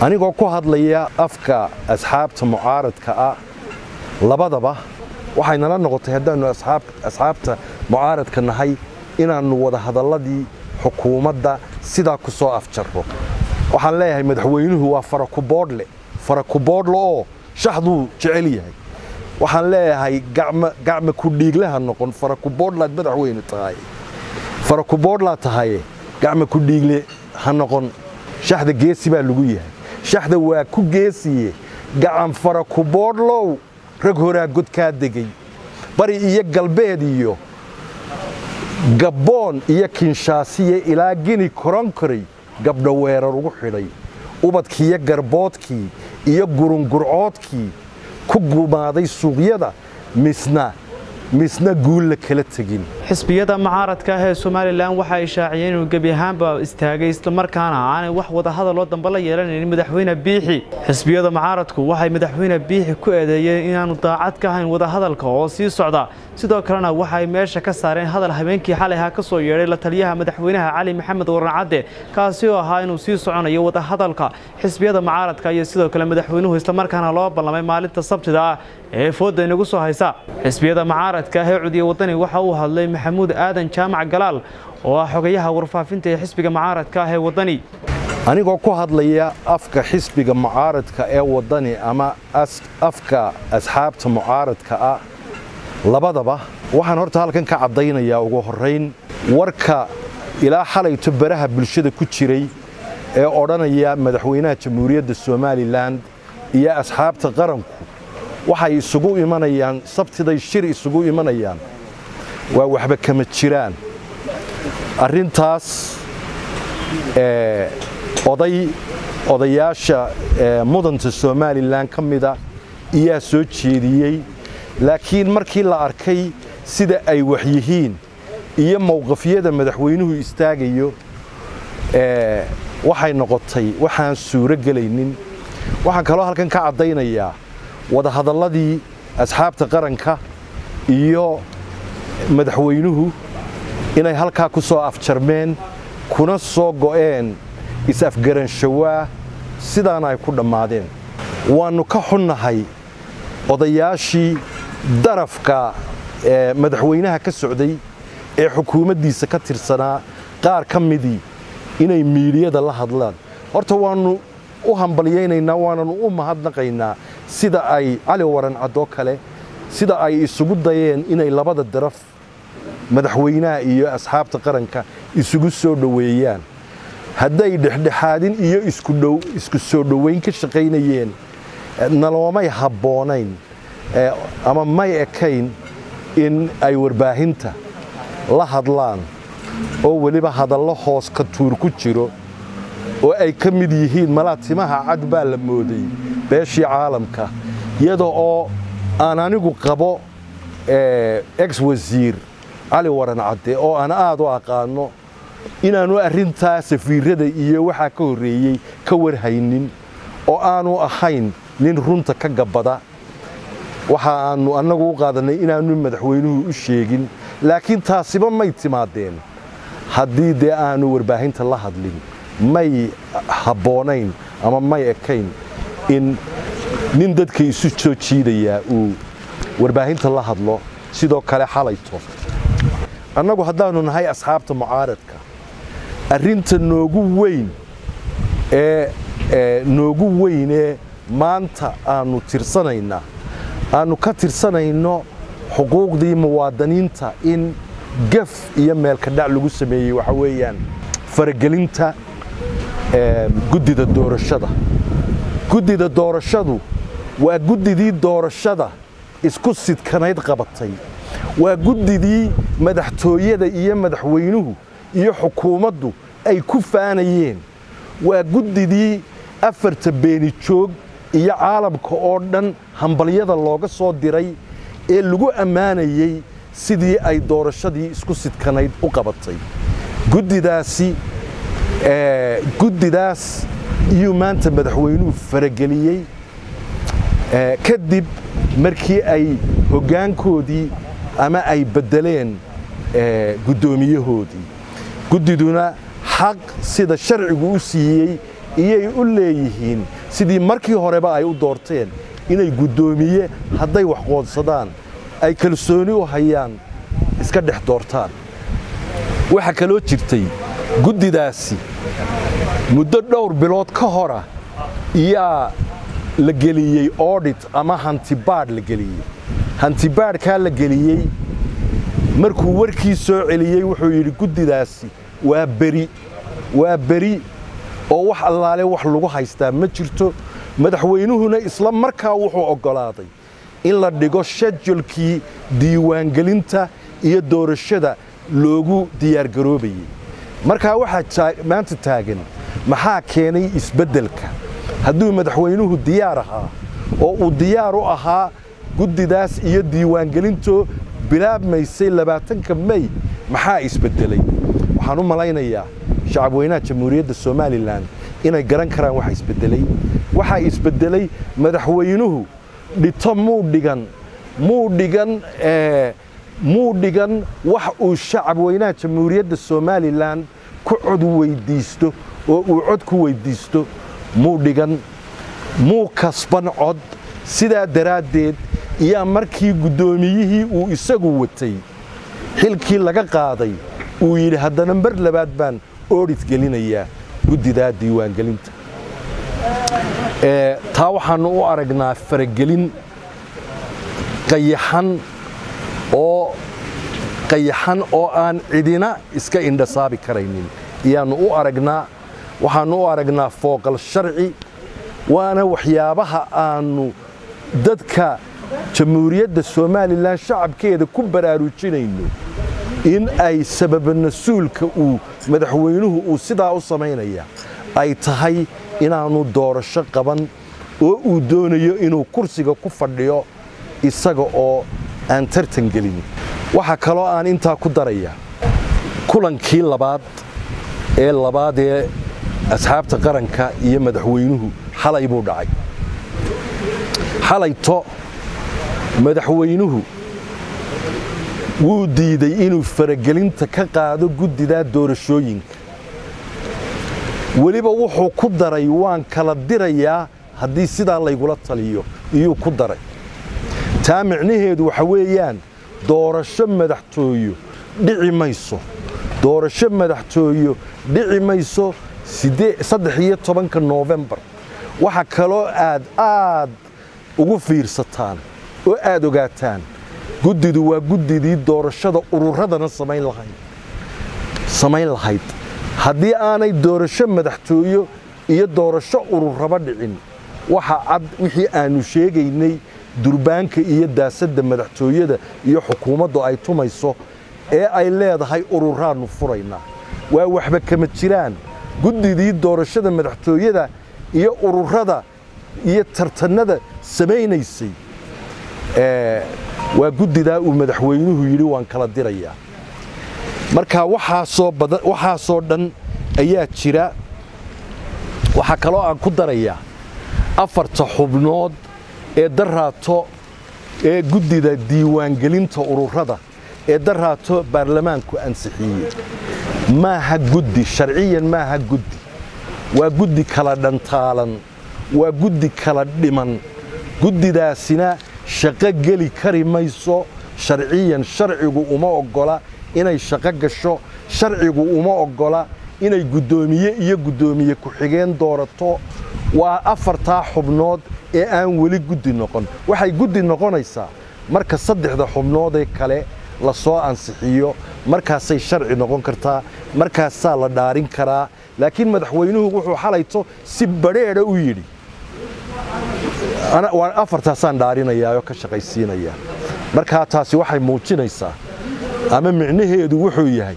anigoo ku hadlaya afka asxaabta mucaaradka ah labadaba waxay nala noqotay haddaannu asxaabta mucaaradka nahay inaannu wada hadalladii xukuumadda sidaa ku soo afjarro. Waxaan leeyahay madaxweynuhu waa farakuboodhle farakuboodhle oo shaxduu jecel yahay. Waxaan leeyahay gacma kudhiiglaha noqon farakuboodhlaad madaxweyne tahay. Farakuboodhlaa tahaye gacma kudhiigle ha noqon shaxda geesi baa lagu yahay shaxda waa ku geesiye gacan farakuboodhlow rag horaa godkaa degay. Bari iyo galbeed iyo gabboon iyo kinshaasiye ilaa gini koronkoray gabdho weerar ugu xidhay. Ubadkiiyo garboodkii iyo gurungurcoodkii ku gumaaday suuqyada misna misna guulla kala tegin. Xisbiyada mucaaradka ah ee somalilan waxa ay shaaciyeen inuu gebi ahaanba istaagay islamarkaana aanay wax wadahadaloo dambe la yeelanayn madaxweyne biixi xisbiyada mucaaradku waxay madaxweyne biixi ku eedeeyeen inaanu daacad ka ahayn wadahadalka oo sii socda. Sidoo kalena waxay meesha ka saareen hadal habeenkii xalayha ka soo yeedhay la taliyaha madaxweynaha cali maxamed warancadde kaasi oo ahaa inuu sii soconayo wadahadalka xisbiyada mucaaradka iyo sidoo kale madaxweynuhu islamarkaana loo ballamay maalinta sabtida ah ee fooda inagu soo haysa. Xisbiyada mucaaradka ah ee cudiya wadani waxa uu hadlay maxamuud aadan jaamac galaal oo ah xogayaha warfaafinta ee xisbiga mucaaradka ah ee wadani. Anigoo ku hadlaya afka xisbiga mucaaradka ee wadani ama afka asxaabta mucaaradka ah labadaba waxaan horta halkan ka caddaynayaa ugu horrayn warka ilaa xalayto baraha bulshada ku jiray ee odhanaya madaxweynaha jamhuuriyadda somalilan iyo asxaabta qaranku waxay isugu imanayaan sabtiday shir isugu imanayaan. Waa waxba kama jiraan. Arrintaas oday odayaasha mudanta somalilan ka mida iyaa soo jeediyey. Laakiin markii la arkay sida ay wax yihiin iyo mowqafyada madaxweynuhu istaagayo waxay noqotay waxaan suuro gelaynin waxaan kaloo halkan ka caddaynayaa wadahadalladii asxaabta qaranka iyo madaxweynuhu inay halkaa ku soo afjarmeen kuna soo go'een is-afgaranshawaa sidaana ay ku dhammaadeen. Waannu ka xunnahay odayaashii darafka madaxweynaha ka socday ee xukuumaddiisa ka tirsanaa qaar ka midii inay miidiyada la hadlaan. Horta waannu u hambalyaynaynaa waananu u mahadnaqaynaa sida ay cali warancadoo kale sida ay isugu dayeen inay labada daraf madaxweynaha iyo asxaabta qaranka isugu soo dhoweeyaan. Hadday dhexdhexaadin iyo isku soo dhoweyn ka shaqaynayeen naloomay habboonayn ama may ekayn in ay warbaahinta la hadlaan oo weliba hadallo hoos ka tuur ku jiro oo ay ka mid yihiin malaa timaha cad baa la mooday beeshii caalamka iyada oo aan anigu qabo ex wasiir cali waran cadde oo aan aad u aqaano inaannu arrintaa safiirada iyo waxaa ka horreeyey ka warhaynin oo aanu ahayn nin runta ka gabbada waxa aannu annagu u qaadannay inaannu madaxweynuhu u sheegin laakiin taasiba may timaadeen. Haddii dee aanu warbaahinta la hadlin may habboonayn ama may ekayn in nin dadka isu soo jiidayaa uu warbaahinta la hadlo sidoo kale xalayto. Annagu haddaannu nahay asxaabta mucaaradka arrinta noogu weyn ee noogu weynee maanta aannu tirsanaynaa aannu ka tirsanayno xuquuqdii muwaadiniinta in gaf iyo meelka dhac lagu sameeyey waxa weeyaan faragelinta guddida doorashada. Guddida doorashadu waa guddidii doorashada isku sidkanayd qabatay. Waa guddidii madaxtooyada iyo madaxweynuhu iyo xukuumaddu ay ku faanayeen. Waa guddidii afarta beeni joog iyo caalamka oo dhan hambalyada looga soo diray ee lagu ammaanayey sidii ay doorashadii isku sidkanayd u qabatay. Guddidaasi guddidaas iyuu maanta madaxweynuhu farageliyey kadib markii ay hoggaankoodii ama ay beddeleen guddoomiyahoodii guddiduna xaq sida sharcigu u siiyey iyay u leeyihiin. Sidii markii horeba ay u doorteen inay guddoomiye hadday wax qoodsadaan ay kalsooni u hayaan iska dhex doortaan. Waxaa kaloo jirtay guddidaasi muddo dhowr bilood ka hora yaa la geliyey audit ama hantibaadh la geliyey. Hantibaadhkaa la geliyey markuu warkii soo celiyey wuxuu yidhi guddidaasi waa beri waa beri oo wax allaale wax lagu haystaa ma jirto. Madaxweynuhuna isla markaa wuxuu oggolaaday in la dhigo shedulkii diiwaangelinta iyo doorashada loogu diyaargaroobayey markaa waxaa maanta taagan maxaa keenay isbeddelka? Hadduu madaxweynuhu diyaar ahaa oo uu diyaar u ahaa guddidaas iyo diiwaangelintoo bilaabmaysay labaatanka mey maxaa isbeddelay? Waxaan u malaynayaa shacabweynaha jamhuuriyadda somalilan inay garan karaan waxa isbeddelay. Waxaa isbeddelay madaxweynuhu dhito muu dhigan muu dhigan muu dhigan wax uu shacabweynaha jamhuuriyadda somalilan ku cod weyddiisto oo uu cod ku weyddiisto muu dhigan muu kasban cod. Sidaa daraaddeed iyaa markii guddoomiyihii uu isagu watay xilkii laga qaaday uu yidhi haddana mar labaad baan oodhit gelinayaa. Guddidaa diiwaangelinta. Taa waxaannu u aragnaa faragelin qayaxan oo qayaxan oo aan cidina iska indhasaabi karaynin. Ayaannu u aragnaa waxaannu u aragnaa fooqal sharci waana waxyaabaha aannu dadka jamhuuriyadda somalilan shacabkeeda ku baraarujinayno in ay sababnasuulka uu madaxweynuhu uu sidaa u samaynaya. Ay tahay inaannu doorasho qaban oo uu doonayo inuu kursiga ku fadhiyo isaga oo aan tartan gelin. Waxaa kaloo aan intaa ku daraya kulankii labaad ee labaad ee asxaabta qaranka iyo madaxweynuhu xalay buu dhacay. Xalayto madaxweynuhu wuu diiday inuu faragelinta ka qaado guddidaa doorashooyinka. Weliba wuxuu ku daray waan kala dirayaa haddii sidaa laygula taliyo iyuu ku daray taa micnaheedu waxa weeyaan doorasho madaxtooyo dhici mayso. Doorasho madaxtooyo dhici mayso saddex iyo tobanka noofembar waxa kaloo aad aad ugu fiirsataan oo aad ogaataan guddidu waa guddidii doorashada ururadana samayn lahayd. Haddii aanay doorasho madaxtooyo iyo doorasho ururaba dhicin waxa cad wixii aannu sheegaynay durbaanka iyo daasadda madaxtooyada iyo xukuumaddu ay tumayso ee ay leedahay ururaannu furaynaa waa waxba kama jiraan. Guddidii doorashada madaxtooyada iyo ururada iyo tartannada samaynaysay. Waa guddidaa uu madaxweynuhu yidhi waan kala dirayaa. Marka waxaasoo dhan ayaa jira. Waxaa kaloo aan ku darayaa afarta xubnood ee daraato ee guddida diiwaangelinta ururada ee daraato baarlamaanku ansixiyey. Maaha guddi sharciyan maaha guddi. Waa guddi kala dhantaalan waa guddi kala dhiman. Guddidaasina shaqo geli kari mayso sharciyan sharcigu uma oggola inay shaqo gasho sharcigu uma oggola inay guddoomiye iyo guddoomiye ku-xigeen doorato waa afartaa xubnood ee aan weli guddi noqon. Waxay guddi noqonaysaa marka saddexda xubnoodee kale la soo ansixiyo markaasay sharci noqon kartaa markaasaa la dhaarin karaa laakiin madaxweynuhu wuxuu xalayto si badheedha u yidhi. Waa afartaasaan dhaarinayaa oo ka shaqaysiinaya. Markaa taasi waxay muujinaysaa ama micnaheedu wuxuu yahay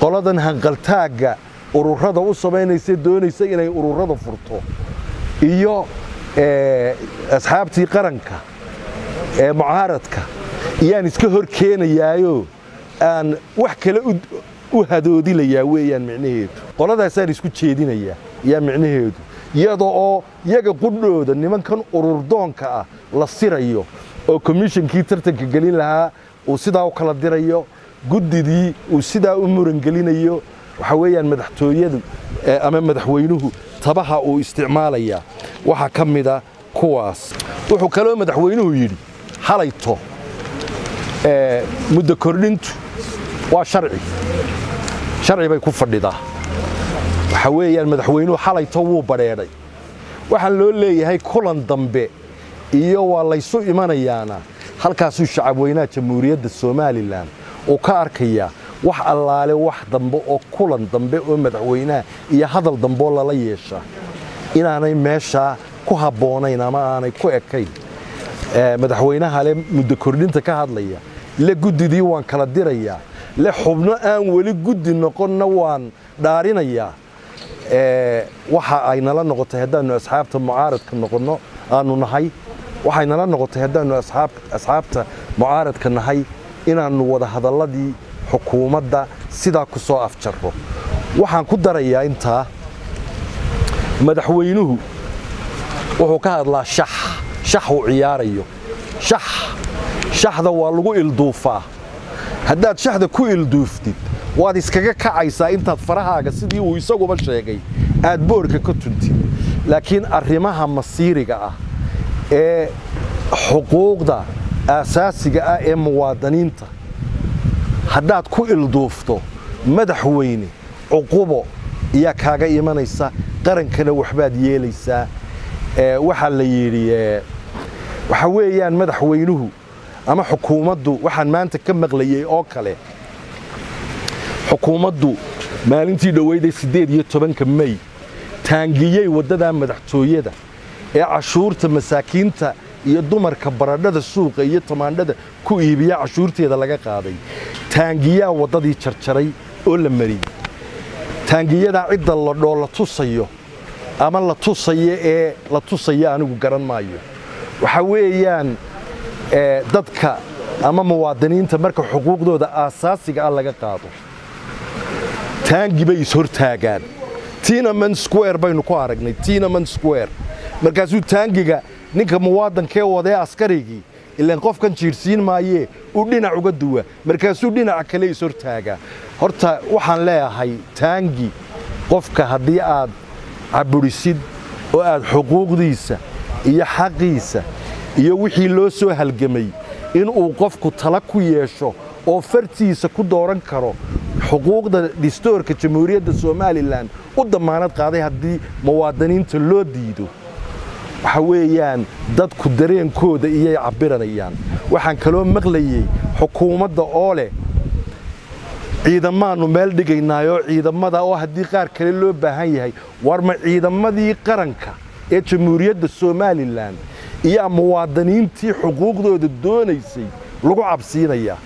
qoladan hanqaltaagga ururada u samaynaysa doonaysa inay ururada furto. Iyo asxaabtii qaranka ee mucaaradka iyaan iska hor keenayaayoo aan wax kale u hadoodilayaa weeyaan micnaheedu. Qoladaasaan isku jeedinayaa yaa micnaheedu. Iyada oo yaga qudhooda nimankan ururdoonka ah la sirayo oo komishankii tartanka gelin lahaa uu sidaa u kala dirayo guddidii uu sidaa u murangelinayo waxa weeyaan madaxtooyadu ama madaxweynuhu tabaha uu isticmaalayaa waxaa ka mida kuwaas. Wuxuu kaloo madaxweynuhu yidhi halayto muddo kordhintu waa sharci. Sharci bay ku fadhidaa. Waxa weeyaan madaxweynuhu xalayto wuu badheedhay waxaan loo leeyahay kulan dambe iyo waa laysu imanayaana halkaasuu shacabweynaha jamhuuriyadda somalilan uu ka arkayaa wax allaale wax dambe oo kulan dambe oo madaxweynaha iyo hadal dambeoo lala yeeshaa inaanay meeshaa ku habboonayn ama aanay ku ekayn. Madaxweynaha muddo kordhinta ka hadlaya le guddidii waan kala dirayaa le xubno aan weli guddi noqonna waan dhaarinayaa waxa ay nala noqotay haddaannu asxaabta mucaaradka noqonno aanu nahay waxay nala noqotay haddaannu asxaabta mucaaradka nahay inaannu wada hadalladii xukuumadda sidaa ku soo afjarro. Waxaan ku darayaa intaa madaxweynuhu wuxuu ka hadlaa shax shax uu ciyaarayo. Shax shaxda waa lagu ilduufaa. Haddaad shaxda ku ilduuftid waad iskaga kacaysaa intaad farahaaga sidii uu isaguba sheegay. Aad boorka ka tuntid. Laakiin arrimaha masiiriga ah ee xuquuqda aasaasiga ah ee muwaadiniinta haddaad ku ilduufto madaxweyne cuqubo iyaa kaaga imanaysa qarankana waxbaad yeelaysaa. Waxaa la yidhi waxa weeyaan madaxweynuhu ama xukuumaddu waxaan maanta ka maqlayey oo kale. Xukuumaddu maalintii dhoweyday siddeed iyo tobanka mey taangiyey waddadaa madaxtooyada ee cashuurta masaakiinta iyo dumarka baradhada suuqa iyo tamaandhada ku iibiya cashuurteeda laga qaaday taangiyaa waddadii jarjaray oo la mariyey taangiyadaa cidda ladhoo la tusayo ama la tusayo ee la tusayo anigu garan maayo. Waxa weeyaan dadka ama muwaadiniinta marka xuquuqdooda aasaasiga ah laga qaado. Taangi bay ishortaagaan tinaman square baynu ku aragnay tinaman square. Markaasuu taangiga ninka muwaadankee wadee askarigii ilaan qofkan jiirsiin maayee uu dhinac uga duwa. Markaasuu dhinaca kale ishortaagaa horta waxaan leeyahay taangi. Qofka haddii aad caburisid oo aad xuquuqdiisa iyo xaqiisa iyo wixii loo soo halgamay inuu qofku tala ku yeesho oo fartiisa ku dooran karo xuquuqda dhistoorka jamhuuriyadda somalilan u dammaanad qaaday haddii muwaadiniinta loo diido waxa weeyaan dadku dareenkooda iyay cabbiranayaan waxaan kaloo maqlayey xukuumadda oo leh ciidamaannu meel dhigaynaayoo ciidamada oo haddii qaar kale loo baahan yahay war ma ciidamadii qaranka ee jamhuuriyadda somalilan iyo muwaadiniintii xuquuqdooda doonaysay lagu cabsiinayaa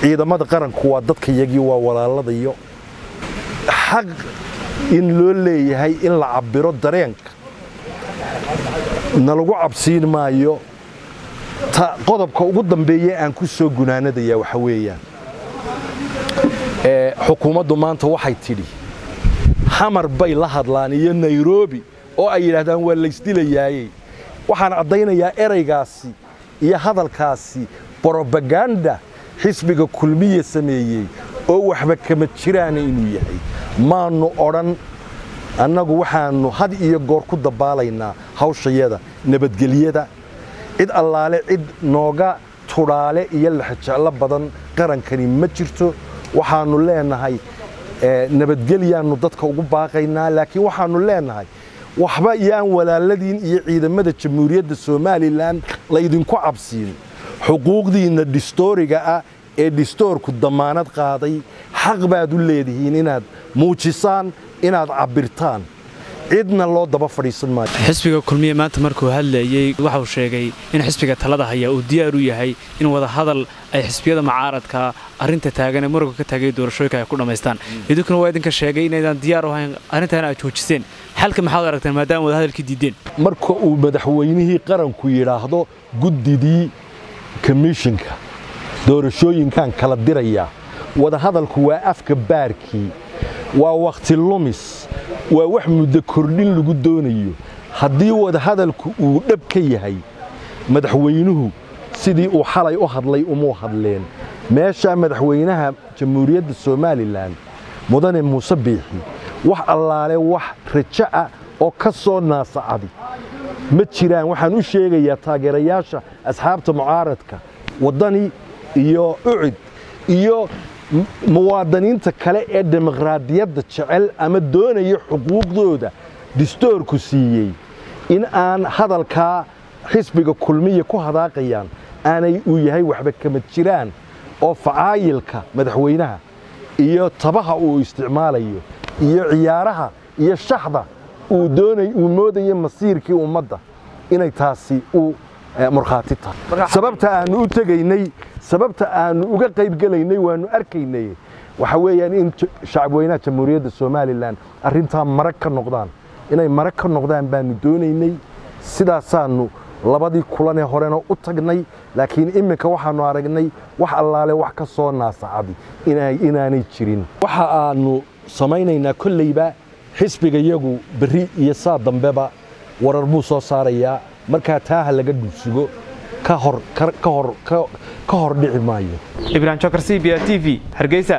ciidamada qaranku waa dadka yagii waa walaaladayo. Xaq in loo leeyahay in la cabbiro dareenka na lagu cabsiin maayo ta qodobka ugu dambeeye aan ku soo gunaanadaya waxa weeyaan. Xukuumaddu maanta waxay tidhi xamar bay la hadlaan iyo nairobi oo ay yidhaahdaan waa laysdilayaaye waxaan caddaynayaa eraygaasi iyo hadalkaasi brobaganda xisbiga kulmiya sameeyey oo waxba kama jiraana inuu yahay. Maannu odhan annagu waxaannu had iyo goor ku dabbaalaynaa hawshayada nabadgelyada. Cid allaale cid nooga tudhaale iyo laxajeclo badan qarankani ma jirto. Waxaannu leenahay nabadgelyaannu dadka ugu baaqaynaa laakiin waxaannu leenahay waxba yaan walaaladiin iyo ciidamada jamhuuriyadda somalilan laydinku cabsiin. Xuquuqdiinna dhistooriga ah ee dhistoorku dammaanad qaaday xaq baad u leedihiin inaad muujisaan inaad cabbirtaan. Cidna loo daba fadhiisan maayo. Xisbiga kulmiye maanta markuu hadlayey waxauu sheegay in xisbiga talada haya uu diyaar u yahay in wadahadal ay xisbiyada mucaaradka arrinta taagan ee muranka ka taagay doorashooyinka ay ku dhammaystaan idinkuna waa idinka sheegay inaydaan diyaar u ahayn arrintaana aad joojiseen xalka maxaad aragteen maadaama wadahadalkii diideen. Marka uu madaxweynihii qaranku yidhaahdo guddidii komishinka doorashooyinkan kala dirayaa wadahadalku waa afka baarkii waa wakhti lumis. Waa wax muddo kordhin lagu doonayo. Haddii wadahadalku uu dhab ka yahay madaxweynuhu sidii uu xalay u hadlay umuu hadleen. Meeshaa madaxweynaha jamhuuriyadda somalilan mudane muuse biixi wax allaale wax rajo ah oo ka soo naasacadi ma jiraan waxaan u sheegayaa taageerayaasha asxaabta mucaaradka waddani iyo ucid iyo muwaadiniinta kale ee dimuqraadiyadda jecel ama doonaya xuquuqdooda distoorku siiyey in aan hadalkaa xisbiga kulmiya ku hadaaqayaan aanay uu yahay waxba kama jiraan oo facaayilka madaxweynaha iyo tabaha uu isticmaalayo iyo ciyaaraha iyo shaxda uu doonay uu moodayo masiirkii ummadda inay taasi u markhaati tahay sababta aanu u tegaynay sababta aanu uga qaybgelaynay waanu arkaynay waxa weeyaan in shacabweynaha jamhuuriyadda somalilan arrintaa marag ka noqdaan. Inay marag ka noqdaan baanu doonaynay sidaasaanu labadii kulanee horena u tagnay laakiin iminka waxaanu aragnay wax allaale wax ka soo naasacadi inaanay jirin. Waxa aanu samaynaynaa kolleyba xisbiga yagu berri iyo saa dambeba warar buu soo saarayaa markaa taaha laga dhulsugo ka hor dhici maayo. Ibrahim jokar c b a t v hargeysa